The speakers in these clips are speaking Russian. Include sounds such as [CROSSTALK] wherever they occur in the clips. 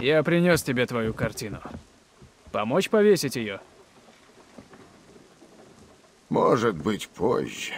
Я принес тебе твою картину. Помочь повесить ее? Может быть, позже.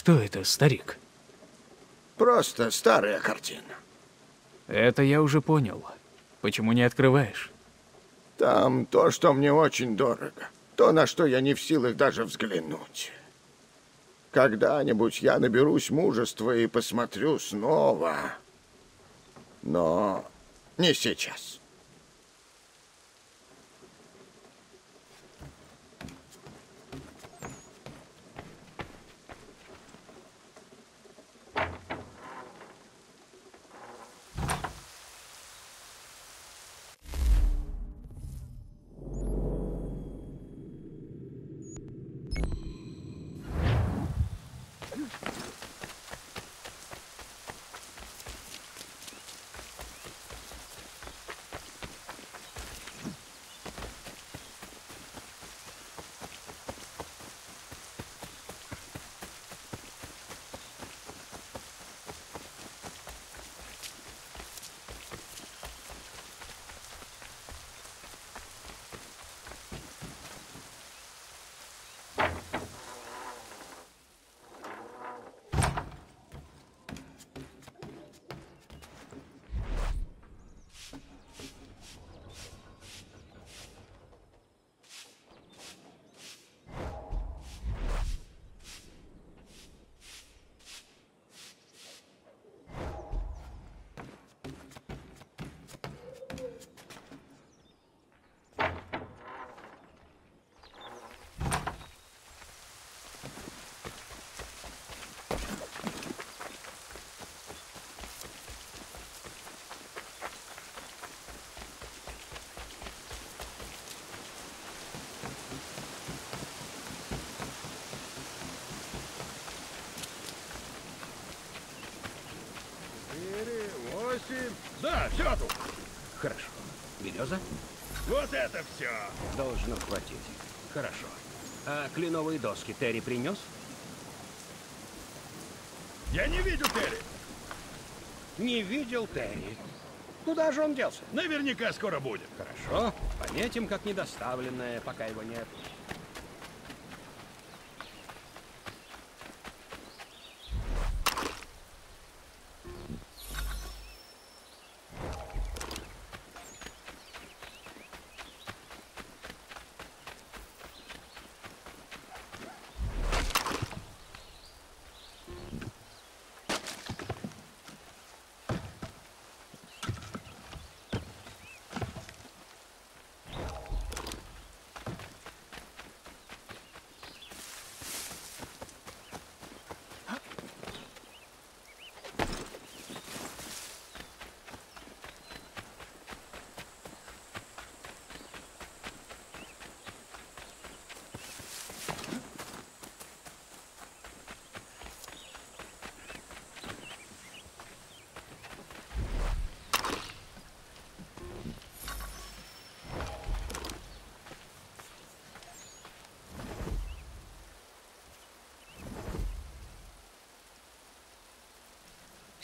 Что это, старик? Просто старая картина. Это я уже понял. Почему не открываешь? Там то, что мне очень дорого. То, на что я не в силах даже взглянуть. Когда-нибудь я наберусь мужества и посмотрю снова. Но не сейчас. Береза? Вот это все. Должно хватить. Хорошо. А кленовые доски Терри принес? Я не видел Терри. Не видел Терри. Куда же он делся? Наверняка скоро будет. Хорошо. Пометим как недоставленное, пока его нет.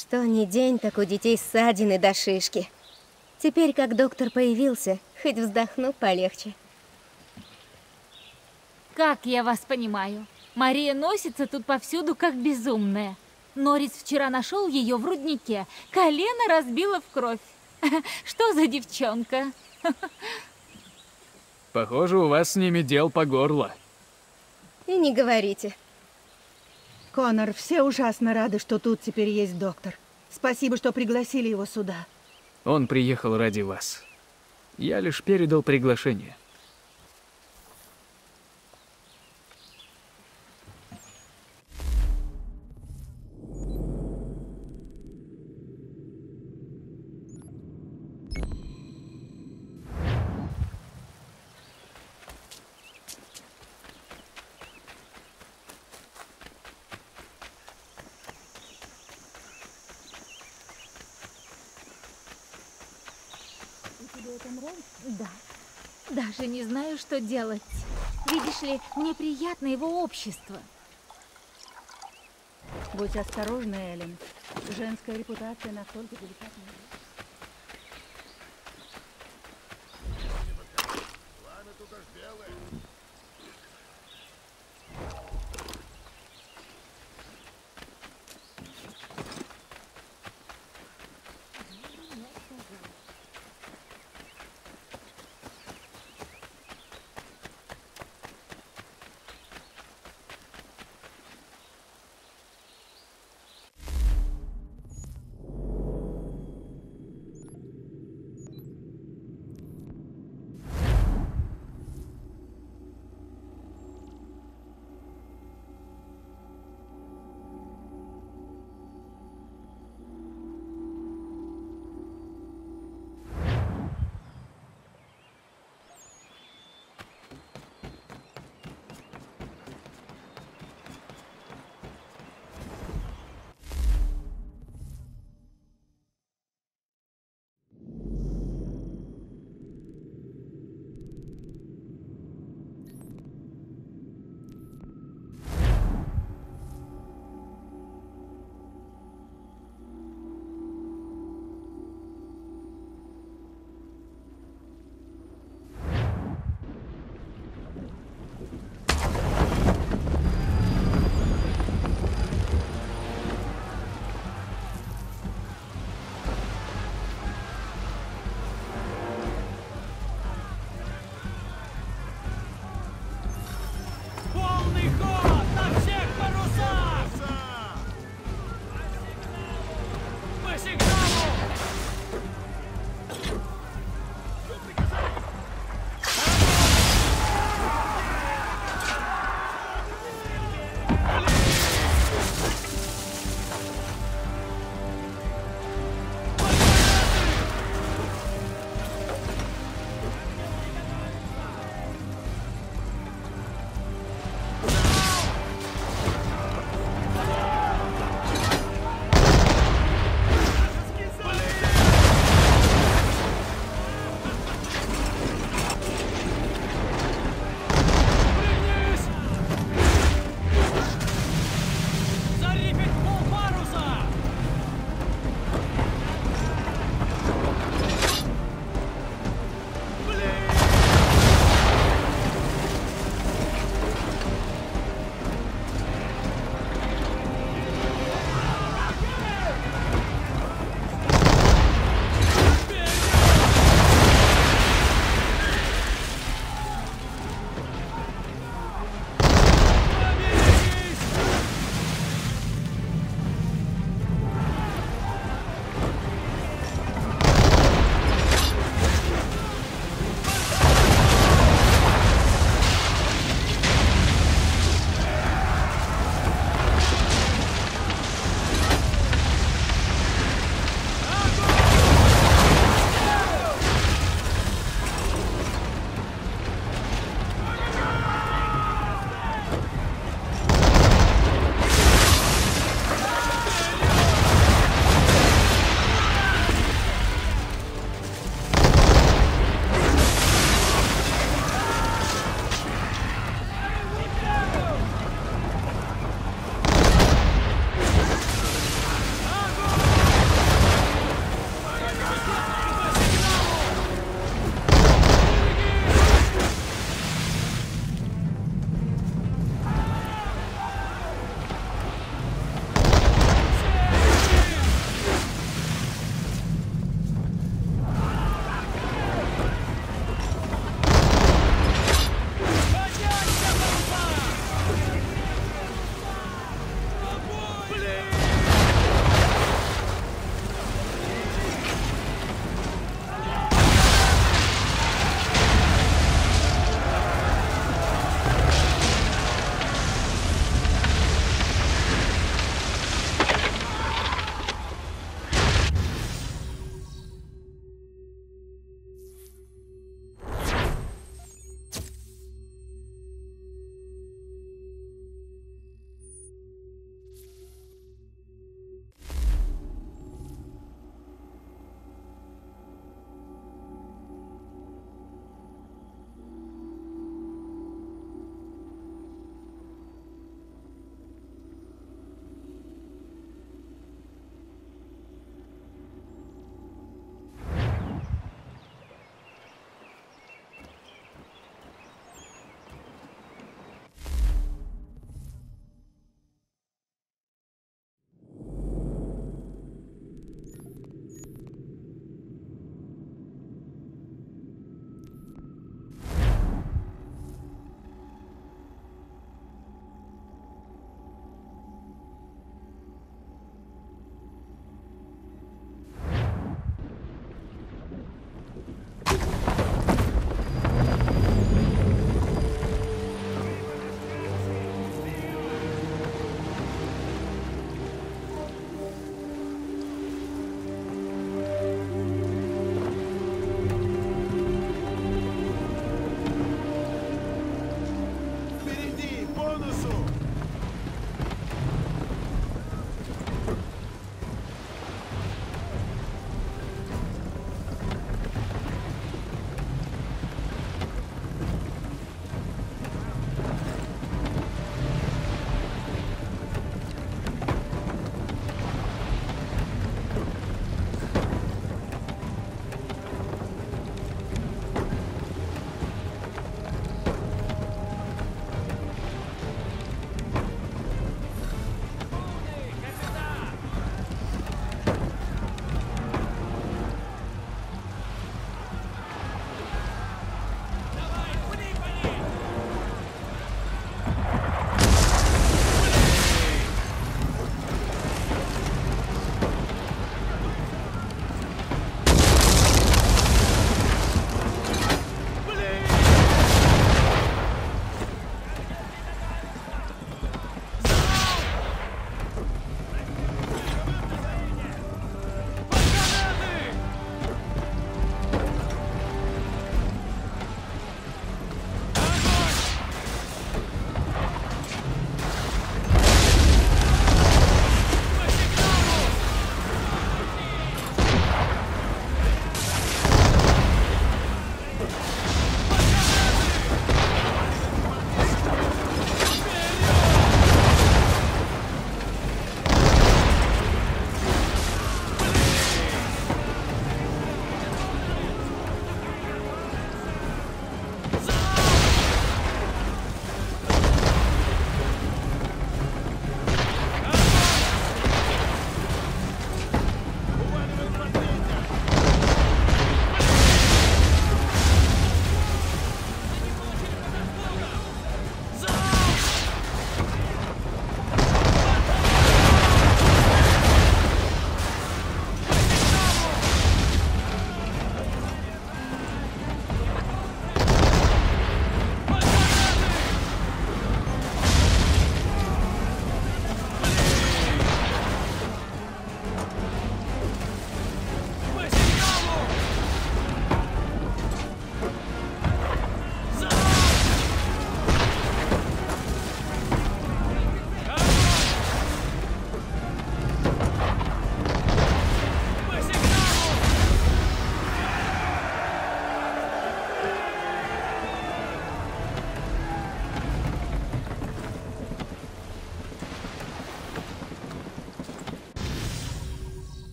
Что ни день, так у детей ссадины до шишки. Теперь, как доктор появился, хоть вздохну полегче. Как я вас понимаю? Мария носится тут повсюду, как безумная. Норис вчера нашел ее в руднике. Колено разбило в кровь. [LAUGHS] Что за девчонка? Похоже, у вас с ними дел по горло. И не говорите. Конор, все ужасно рады, что тут теперь есть доктор. Спасибо, что пригласили его сюда. Он приехал ради вас. Я лишь передал приглашение. Да. Даже не знаю, что делать. Видишь ли, мне приятно его общество. Будь осторожна, Эллен. Женская репутация настолько деликатная.